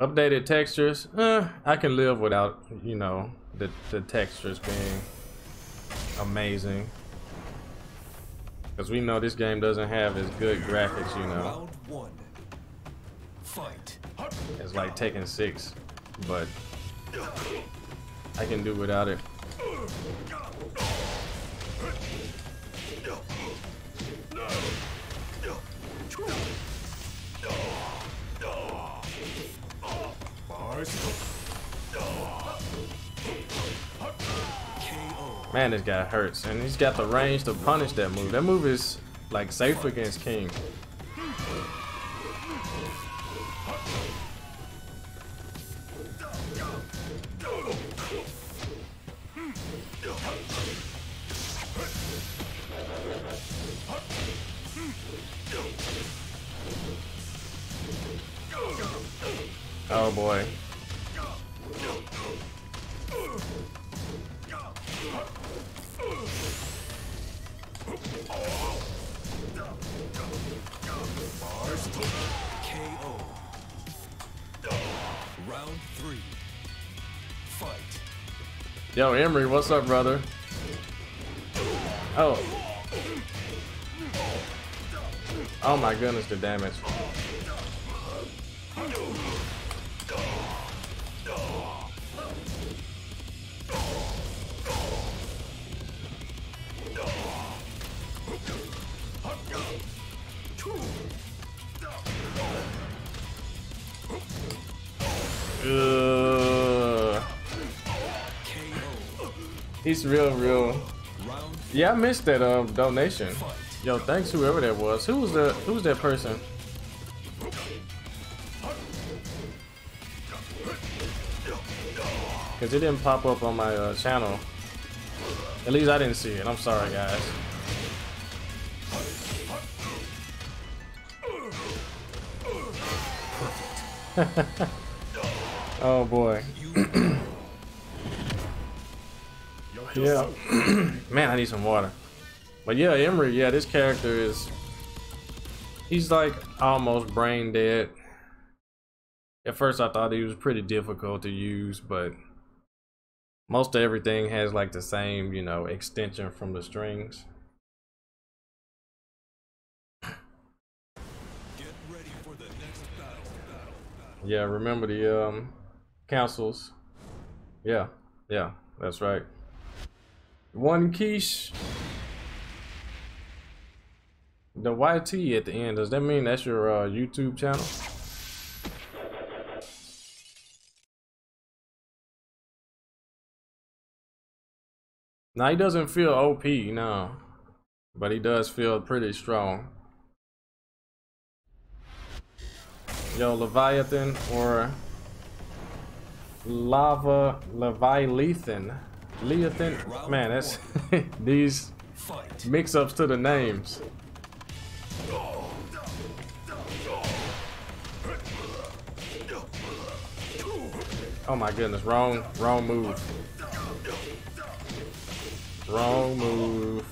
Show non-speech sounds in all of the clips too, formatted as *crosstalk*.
Updated textures. Eh, I can live without, you know, the, the textures being amazing. Because we know this game doesn't have as good graphics, you know. Round one. Fight. It's like Tekken 6, but I can do without it. Man, this guy hurts, and he's got the range to punish that move. That move is like safe against King. Yo, Emery, what's up, brother? Oh. Oh my goodness, the damage. He's real, real. Yeah, I missed that um donation. Yo, thanks whoever that was. Who was the who was that person? Cause it didn't pop up on my uh, channel. At least I didn't see it. I'm sorry, guys. *laughs* oh boy. *clears throat* Yeah. *clears throat* Man, I need some water. But yeah, Emery, yeah, this character is he's like almost brain dead. At first I thought he was pretty difficult to use, but most everything has like the same, you know, extension from the strings. Yeah, remember the um councils. Yeah, yeah, that's right. One quiche. The YT at the end, does that mean that's your uh, YouTube channel? Now he doesn't feel OP, no. But he does feel pretty strong. Yo, Leviathan or Lava Leviathan. Leviathan. Man, that's *laughs* these mix ups to the names. Oh my goodness, wrong, wrong move. Wrong move.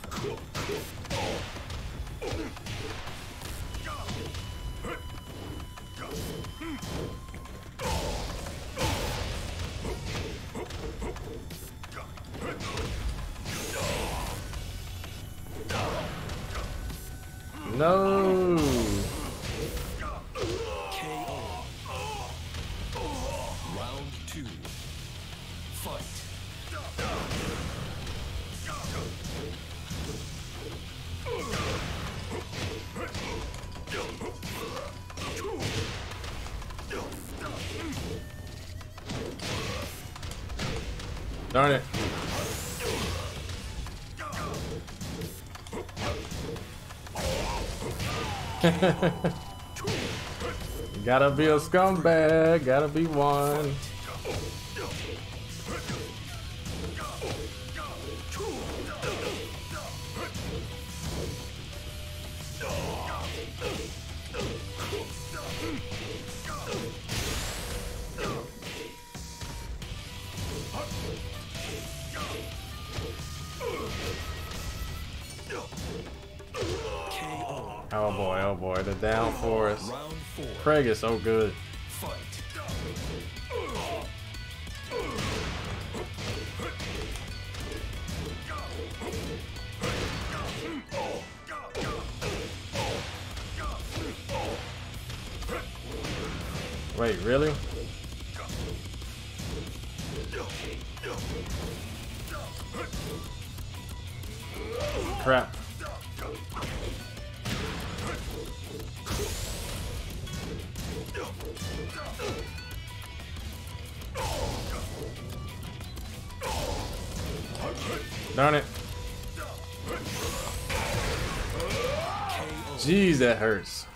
No. *laughs* gotta be a scumbag, gotta be one. Oh boy, the downforce. Craig is so good. Fight. Wait, really? Darn it. Jeez, that hurts.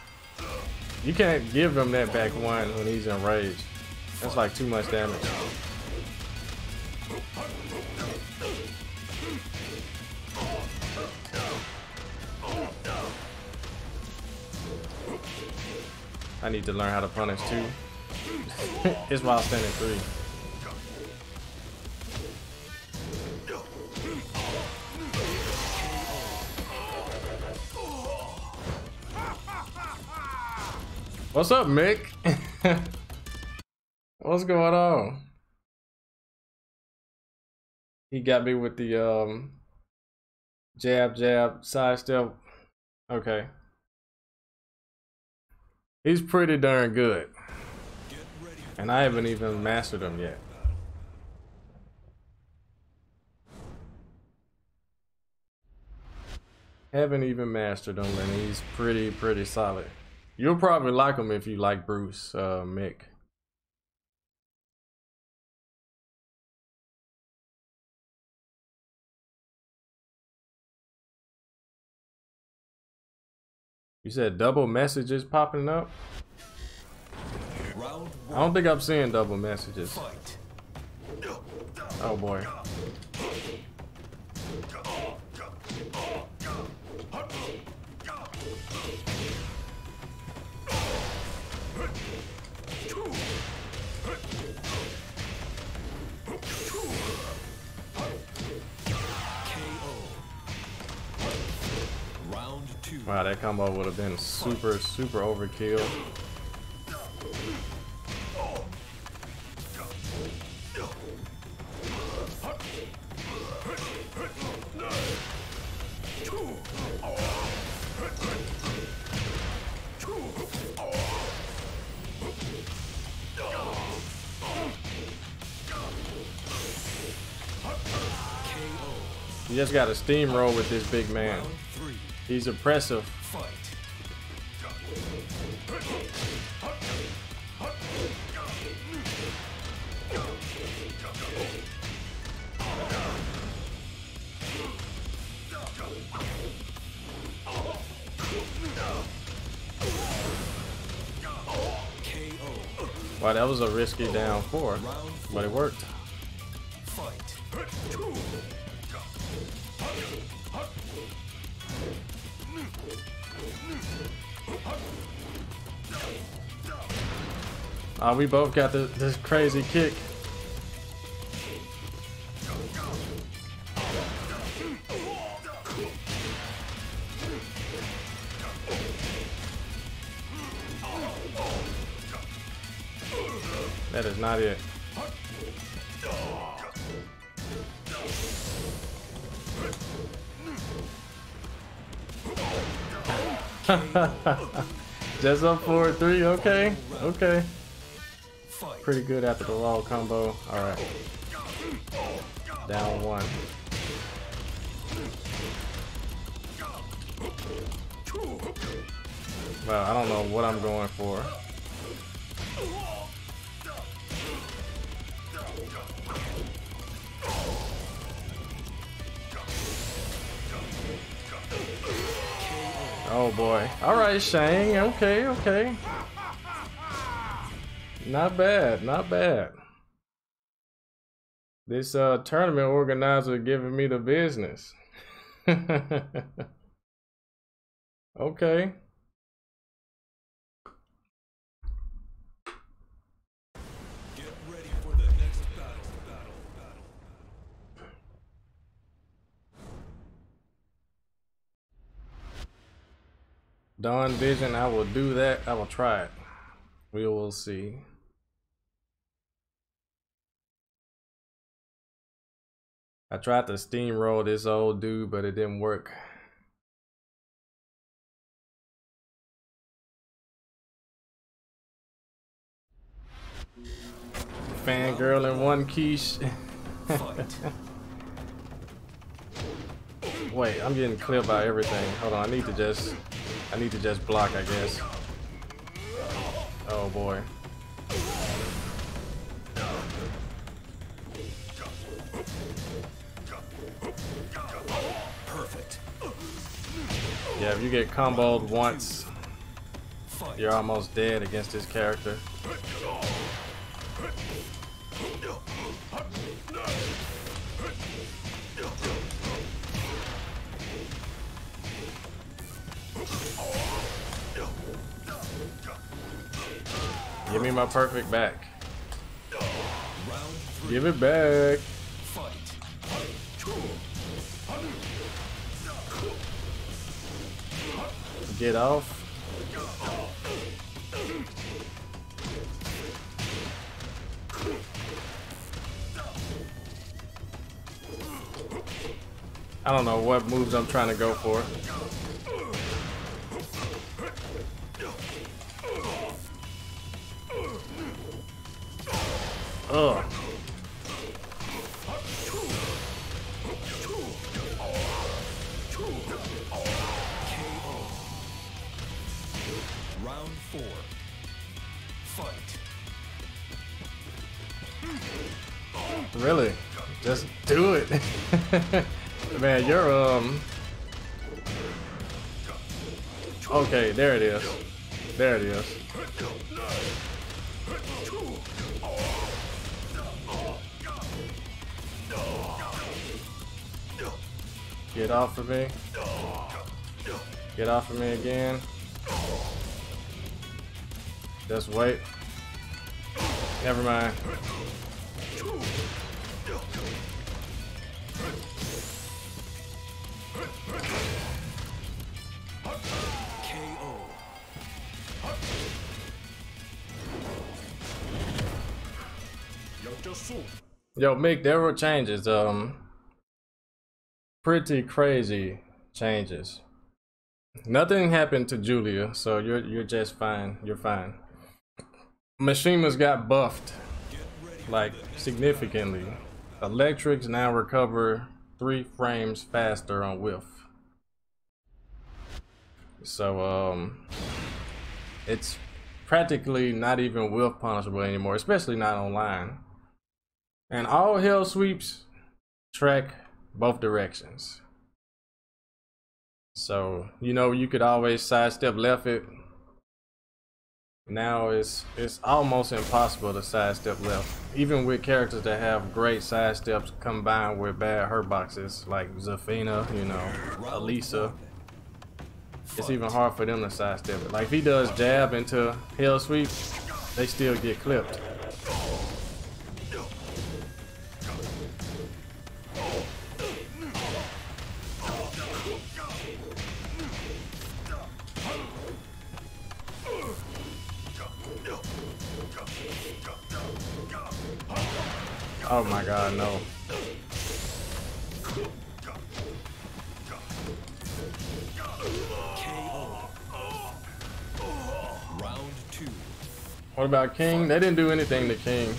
You can't give him that back one when he's enraged. That's like too much damage. I need to learn how to punish too. *laughs* it's while standing three. What's up, Mick? *laughs* What's going on? He got me with the um jab, jab, sidestep. Okay. He's pretty darn good. And I haven't even mastered him yet. Haven't even mastered him and he's pretty, pretty solid. You'll probably like him if you like Bruce, uh, Mick. You said double messages popping up? I don't think I'm seeing double messages. Oh boy. Wow, that combo would have been super, super overkill. You just got to steamroll with this big man. He's oppressive. Wow, that was a risky down four, but it worked. Uh, we both got the, this crazy kick. That is not it. *laughs* Just up four three, okay, okay pretty good after the raw combo. Alright. Down one. Well, I don't know what I'm going for. Oh boy. Alright, Xiang. Okay, okay. Not bad, not bad. This uh, tournament organizer giving me the business. *laughs* okay. Dawn Vision, I will do that. I will try it. We will see. I tried to steamroll this old dude, but it didn't work. Fangirl in one quiche. *laughs* Wait, I'm getting clipped by everything. Hold on, I need to just, I need to just block, I guess. Oh boy. Yeah, if you get comboed once, you're almost dead against this character. Give me my perfect back. Give it back. Fight. Get off. I don't know what moves I'm trying to go for. Ugh. Really? Just do it. *laughs* Man, you're um Okay, there it is. There it is. Get off of me. Get off of me again. Just wait. Never mind. Yo, Mick, there were changes. Um, pretty crazy changes. Nothing happened to Julia, so you're you're just fine. You're fine. Mishima's got buffed, like significantly. Electrics now recover three frames faster on whiff. So um, it's practically not even whiff punishable anymore, especially not online. And all hell sweeps track both directions. So, you know, you could always sidestep left it. Now it's it's almost impossible to sidestep left. Even with characters that have great sidesteps combined with bad hurt boxes like Zafina, you know, Eliza. It's even hard for them to sidestep it. Like if he does jab into hell sweep, they still get clipped. They didn't do anything to King.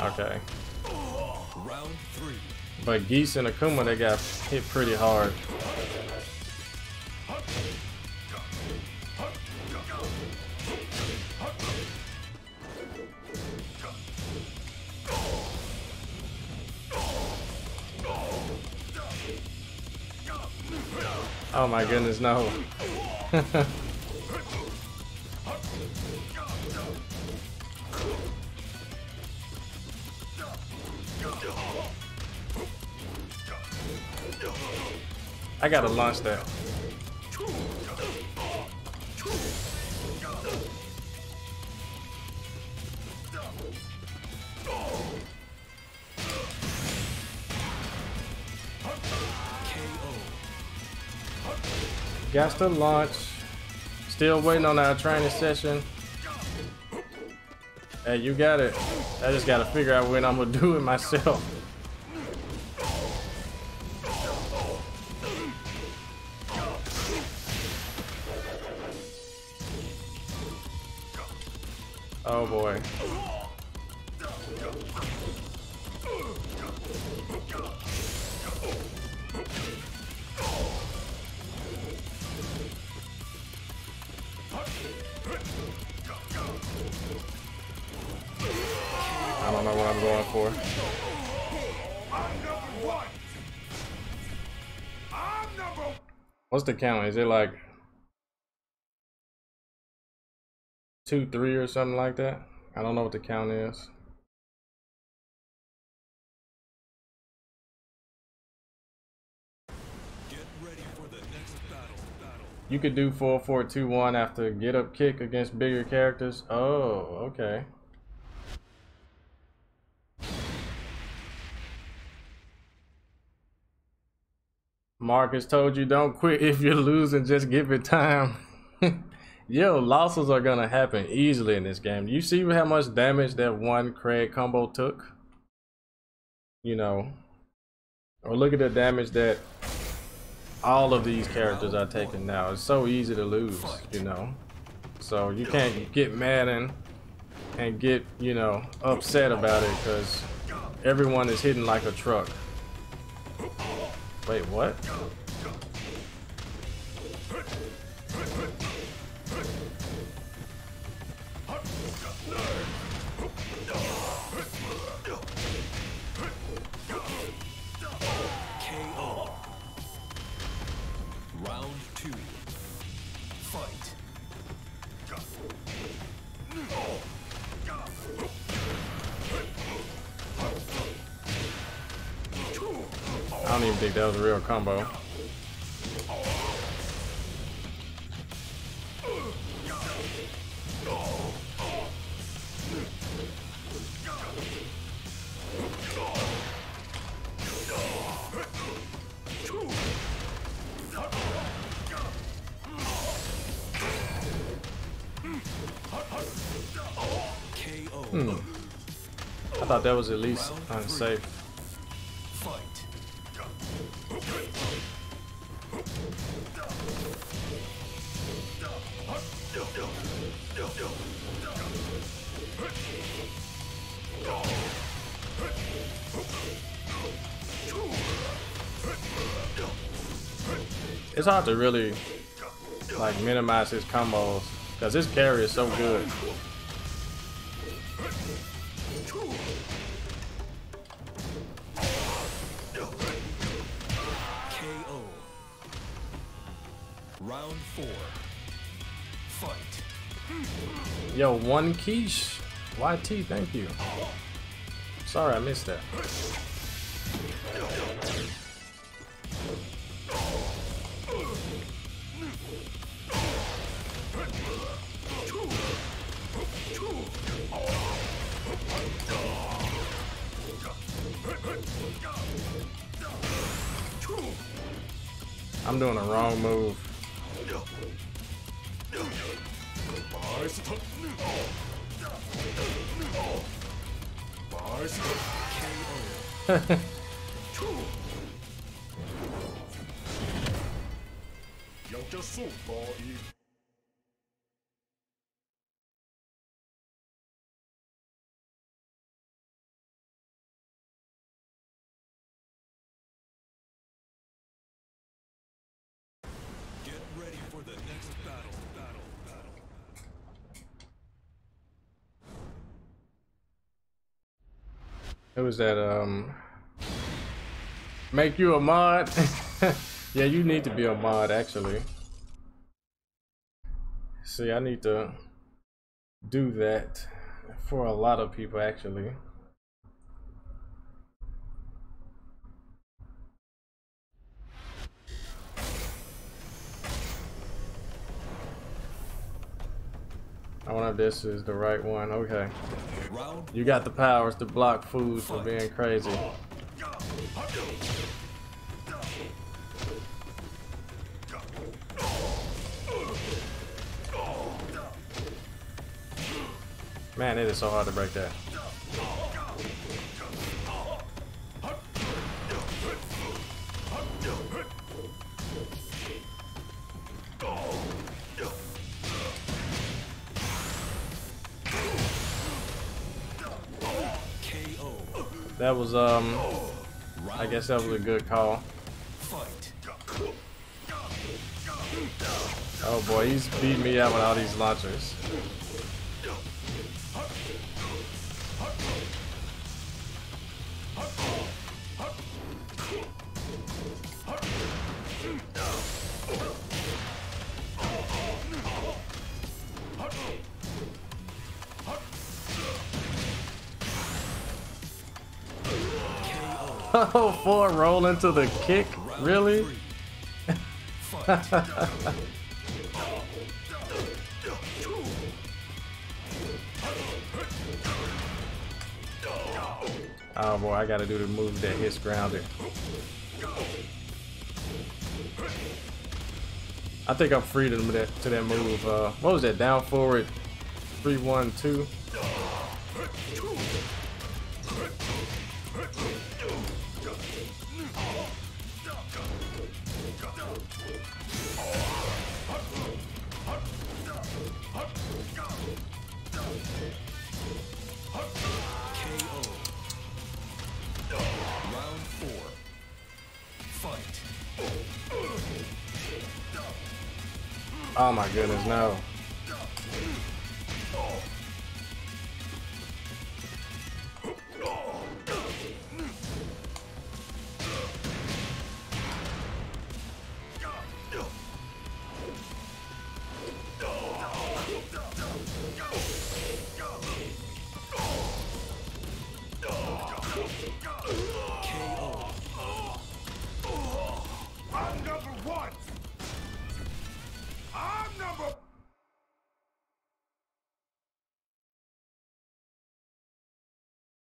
Okay. But Geese and Akuma, they got hit pretty hard. Oh my goodness, no. *laughs* I gotta launch that. Got to launch. Still waiting on our training session. Hey, you got it. I just gotta figure out when I'm gonna do it myself. Oh boy. I don't know what I'm going for. What's the count? Is it like two, three, or something like that? I don't know what the count is. Get ready for the next battle. Battle. You could do four, four, two, one after get up kick against bigger characters. Oh, okay. Marcus told you don't quit if you're losing, just give it time. *laughs* Yo, losses are gonna happen easily in this game. You see how much damage that one Craig combo took? You know, or look at the damage that all of these characters are taking now. It's so easy to lose, you know. So you can't get mad and and get, you know, upset about it because everyone is hitting like a truck. Wait, what? I don't even think that was a real combo. KO. I thought that was at least unsafe. It's hard to really like minimize his combos because his carry is so good. KO. Round four. Fight. Yo, one quiche. YT, thank you. Sorry, I missed that. I'm doing the wrong move. *laughs* Who was that? Um, make you a mod? *laughs* yeah, you need to be a mod actually. See, I need to do that for a lot of people actually. I wonder if this is the right one. Okay. You got the powers to block food from being crazy. Man, it is so hard to break that. That was um I guess that was a good call. Oh boy, he's beating me out with all these launchers. Oh, four roll into the kick? Really? *laughs* Oh boy, I gotta do the move that hits grounded. I think I'm free to that to that move. Uh, what was that? Down forward, three one two. No.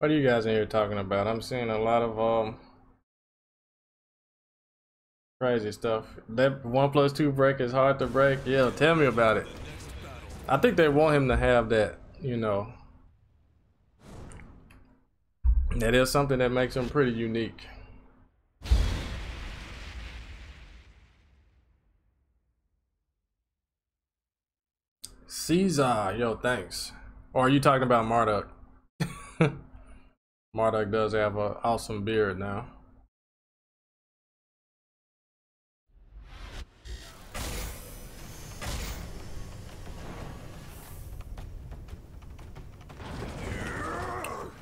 What are you guys in here talking about? I'm seeing a lot of um crazy stuff. That one plus two break is hard to break. Yeah, tell me about it. I think they want him to have that, you know. That is something that makes him pretty unique. Caesar, yo, thanks. Or are you talking about Marduk? *laughs* Marduk does have an awesome beard now.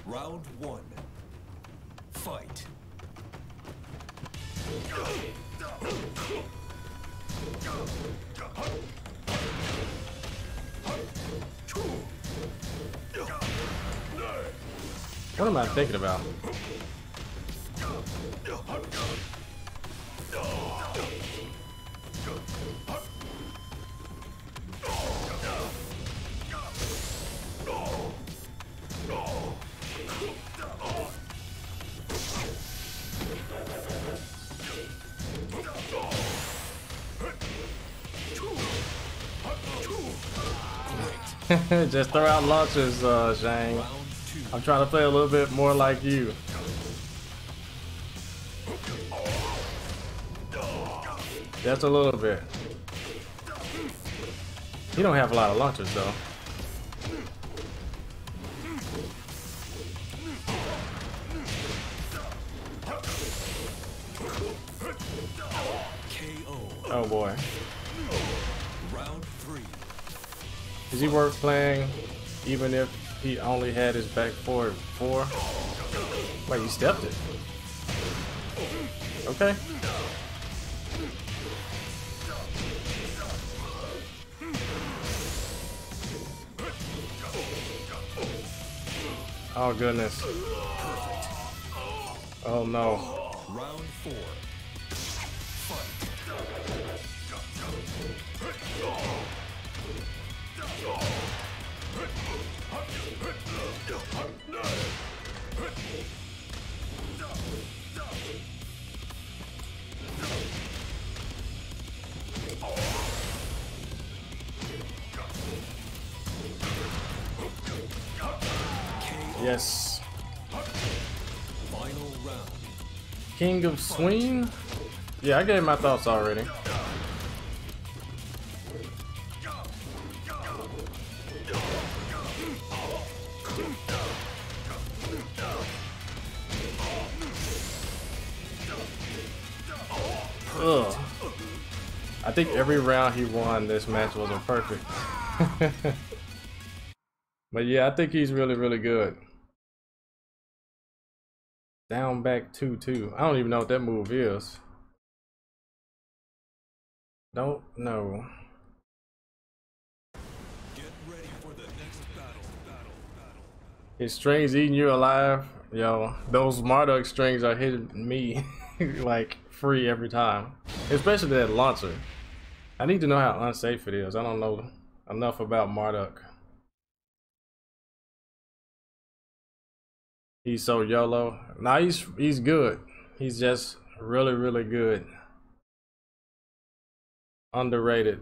Round one. What am I thinking about? *laughs* Just throw out launches, uh, Shane. I'm trying to play a little bit more like you. Just a little bit. He don't have a lot of launchers though. Oh boy. Round three. Is he worth playing even if he only had his back forward four? Wait, he stepped it. Okay. Oh goodness. Oh no. Round four. King of Swing? Yeah, I gave my thoughts already. Ugh. I think every round he won this match wasn't perfect. *laughs* but yeah, I think he's really, really good. Down back 2-2. I don't even know what that move is. Don't know. His strings eating you alive. Yo, those Marduk strings are hitting me *laughs* like free every time. Especially that launcher. I need to know how unsafe it is. I don't know enough about Marduk. He's so YOLO. Nah, he's he's good. He's just really, really good. Underrated.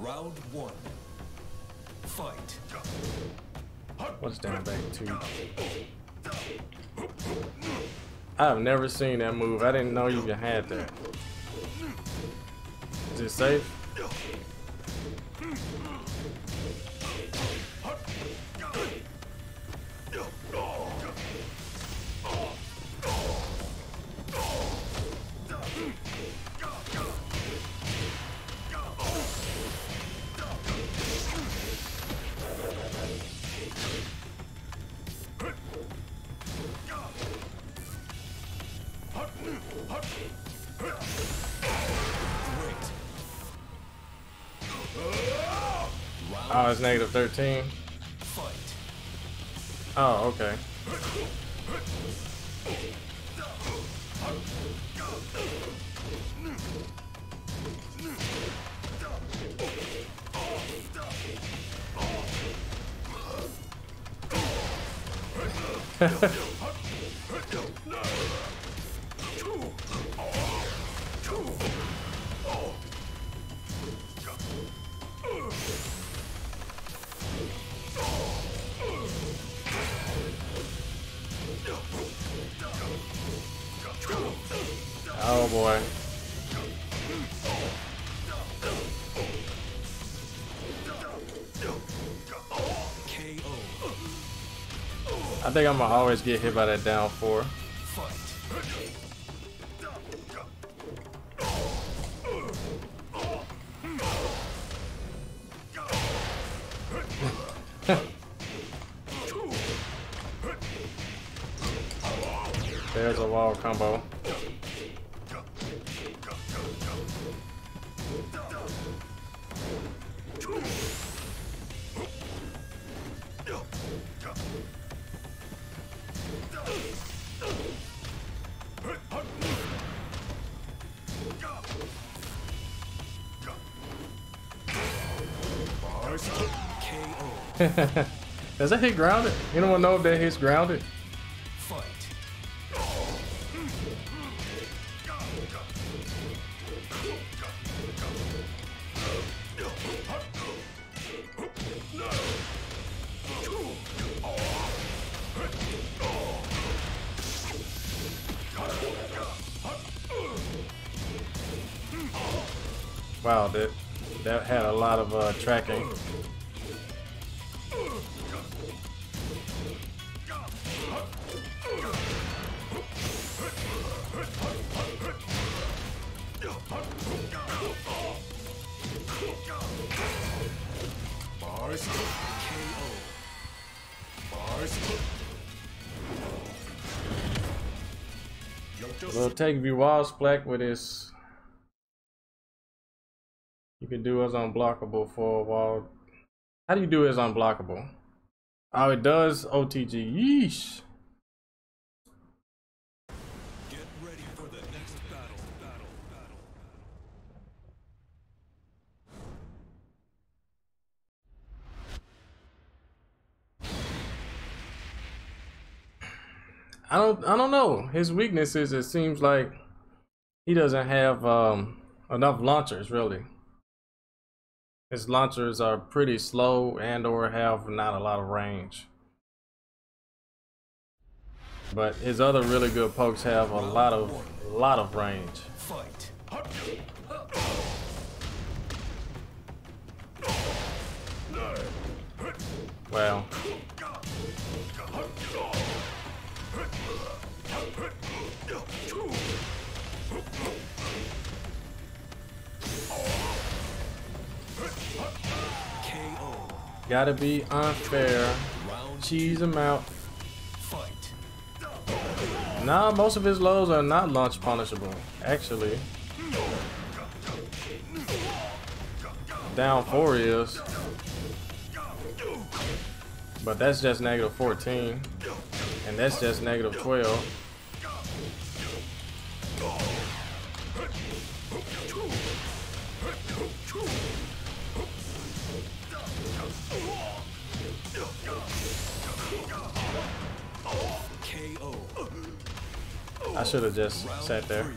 Round one. Fight. What's down back two? I've never seen that move. I didn't know you even had that. Is it safe? Oh, it's negative 13. Fight. Oh, okay. *laughs* think I'm gonna always get hit by that down four. Does that hit grounded? Anyone know if that hits grounded? Fight. Wow, that that had a lot of uh, tracking. Take Viwas Black with his. You can do as unblockable for a while. How do you do as unblockable? Oh, it does OTG. Yeesh. I don't. I don't know. His weakness is it seems like he doesn't have um, enough launchers really. His launchers are pretty slow and or have not a lot of range. But his other really good pokes have a lot of lot of range. Fight. Well, gotta be unfair. Cheese him out. Nah, most of his lows are not launch punishable. Actually, down four is, but that's just negative 14, and that's just negative 12. Should have just sat there.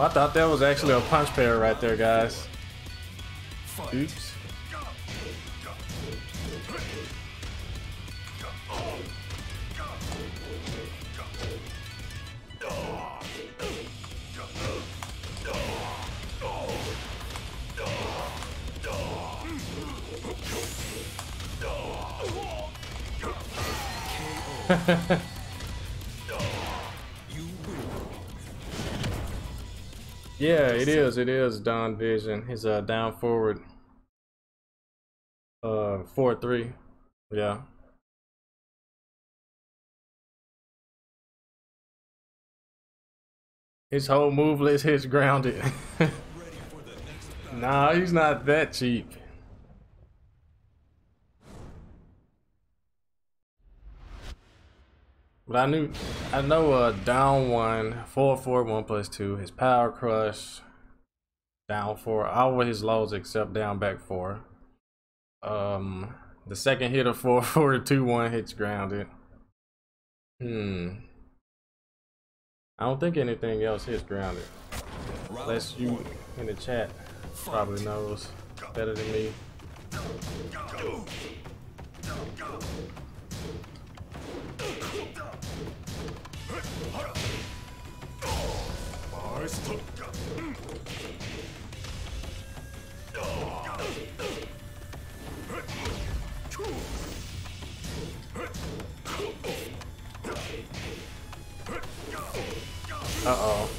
Oh, I thought that was actually a punch pair right there, guys. Oops. *laughs* Yeah, it is. It is Don Vision. He's uh down forward. Uh, four three. Yeah. His whole move list hits grounded. *laughs* Nah, he's not that cheap. But I knew, I know, uh, down one, four, four, one plus two. His power crush, down four. All of his lows except down back four. Um, the second hit of four, *laughs* four, two, one hits grounded. Hmm. I don't think anything else hits grounded. Unless you in the chat probably knows better than me. Uh oh.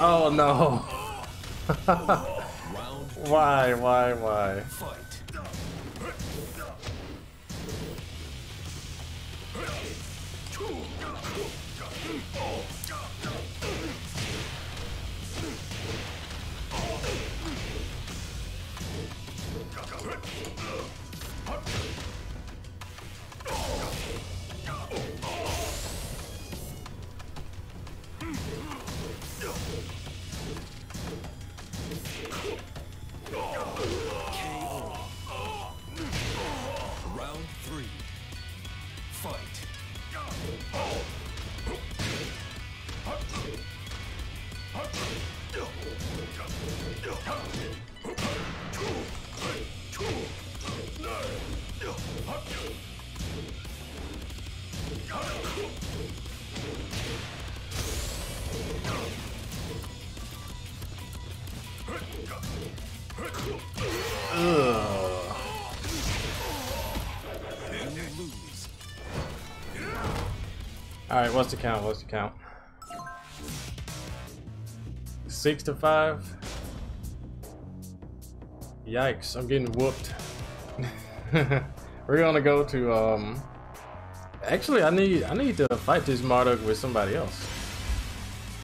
Oh no. *laughs* *laughs* Why, why, why? fight. Alright, what's the count? What's the count? Six to five? Yikes, I'm getting whooped. *laughs* We're gonna go to um actually I need I need to fight this Marduk with somebody else.